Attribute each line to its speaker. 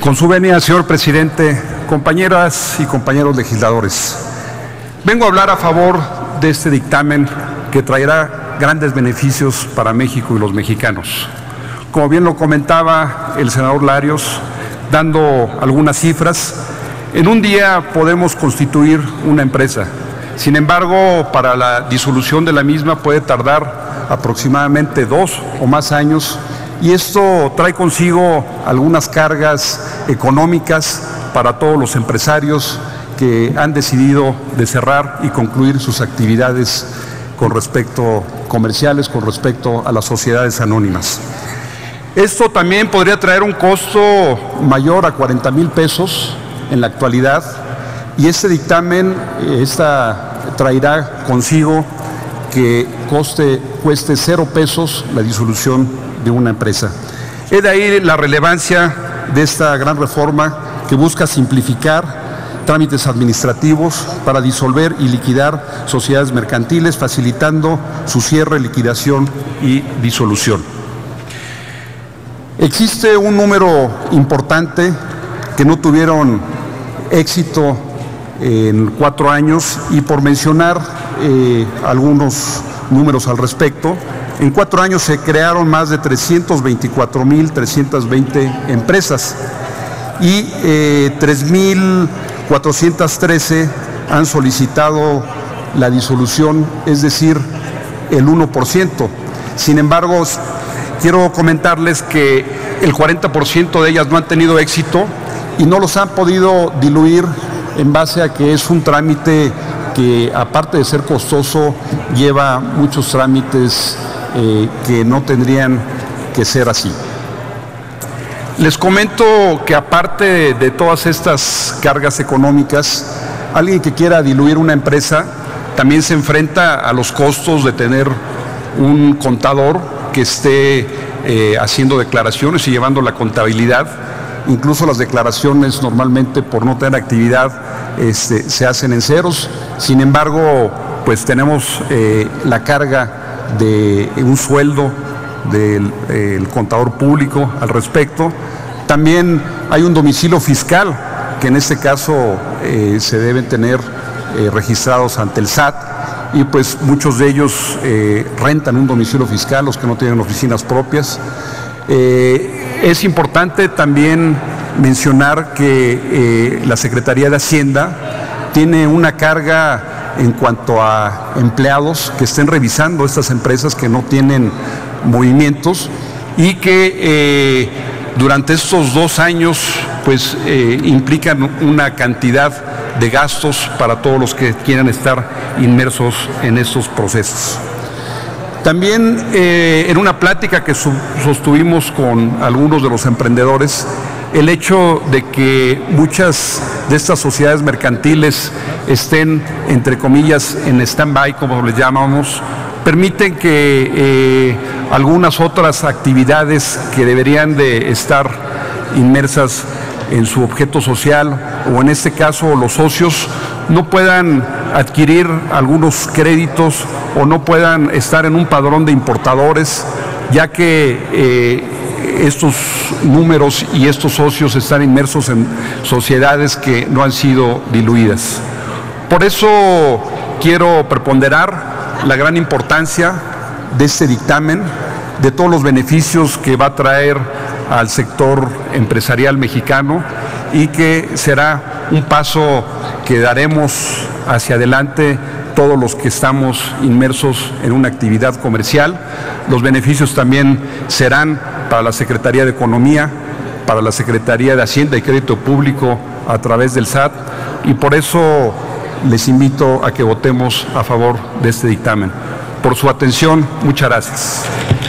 Speaker 1: Con su venia, señor presidente, compañeras y compañeros legisladores, vengo a hablar a favor de este dictamen que traerá grandes beneficios para México y los mexicanos. Como bien lo comentaba el senador Larios, dando algunas cifras, en un día podemos constituir una empresa. Sin embargo, para la disolución de la misma puede tardar aproximadamente dos o más años y esto trae consigo algunas cargas económicas para todos los empresarios que han decidido de cerrar y concluir sus actividades con respecto comerciales, con respecto a las sociedades anónimas. Esto también podría traer un costo mayor a 40 mil pesos en la actualidad y este dictamen esta, traerá consigo que cueste cero pesos la disolución una empresa. Es de ahí la relevancia de esta gran reforma que busca simplificar trámites administrativos para disolver y liquidar sociedades mercantiles, facilitando su cierre, liquidación y disolución. Existe un número importante que no tuvieron éxito en cuatro años y por mencionar eh, algunos números al respecto, en cuatro años se crearon más de 324.320 empresas y eh, 3.413 han solicitado la disolución, es decir, el 1%. Sin embargo, quiero comentarles que el 40% de ellas no han tenido éxito y no los han podido diluir en base a que es un trámite que aparte de ser costoso lleva muchos trámites eh, que no tendrían que ser así. Les comento que aparte de todas estas cargas económicas, alguien que quiera diluir una empresa también se enfrenta a los costos de tener un contador que esté eh, haciendo declaraciones y llevando la contabilidad. Incluso las declaraciones normalmente por no tener actividad este, se hacen en ceros. Sin embargo, pues tenemos eh, la carga de un sueldo del contador público al respecto. También hay un domicilio fiscal que en este caso eh, se deben tener eh, registrados ante el SAT y pues muchos de ellos eh, rentan un domicilio fiscal, los que no tienen oficinas propias. es importante también mencionar que la Secretaría de Hacienda tiene una carga en cuanto a empleados que estén revisando estas empresas que no tienen movimientos y que durante estos dos años pues eh, implican una cantidad de gastos para todos los que quieran estar inmersos en estos procesos. También eh, en una plática que sostuvimos con algunos de los emprendedores, el hecho de que muchas de estas sociedades mercantiles estén, entre comillas, en stand-by, como les llamamos, permiten que eh, algunas otras actividades que deberían de estar inmersas en su objeto social o en este caso los socios no puedan adquirir algunos créditos o no puedan estar en un padrón de importadores, ya que eh, estos números y estos socios están inmersos en sociedades que no han sido diluidas. Por eso quiero preponderar la gran importancia de este dictamen, de todos los beneficios que va a traer al sector empresarial mexicano y que será un paso que daremos hacia adelante todos los que estamos inmersos en una actividad comercial. Los beneficios también serán para la Secretaría de Economía, para la Secretaría de Hacienda y Crédito Público a través del SAT y por eso les invito a que votemos a favor de este dictamen. Por su atención, muchas gracias.